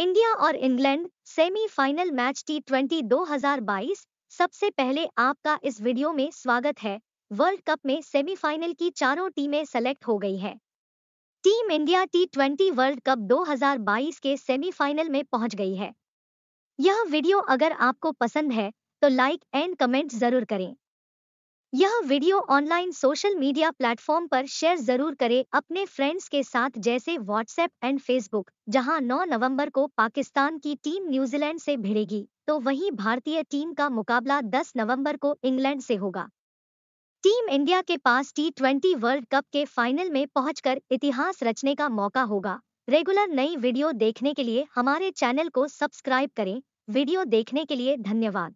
India और England semifinal match T twenty दो सबसे पहले आपका इस वीडियो में स्वागत है। वर्ल्ड कप में सेमीफाइनल की चारों टीमें सेलेक्ट हो गई हैं। Team India T twenty world cup 2022 के सेमीफाइनल में पहुँच गई है। यह वीडियो अगर आपको पसंद है तो लाइक एंड कमेंट ज़रूर करें। यह video online social media platform पर शेयर ज़रूर करें अपने फ्रेंड्स के साथ जैसे व्हाट्सएप एंड फेसबुक, जहाँ 9 नवंबर को पाकिस्तान की टीम न्यूजीलैंड से भिड़ेगी। तो वहीं भारतीय टीम का मुकाबला 10 नवंबर को इंग्लैंड से होगा। टीम इंडिया के पास टी ट्वेंटी वर्ल्ड कप के फाइनल में पहुंचकर इतिहास रचने का मौका होगा। रेगुलर नई वीडियो देखने के लिए हमारे चैनल को सब्सक्राइब करें। वीडियो देखने के लिए धन्यवाद।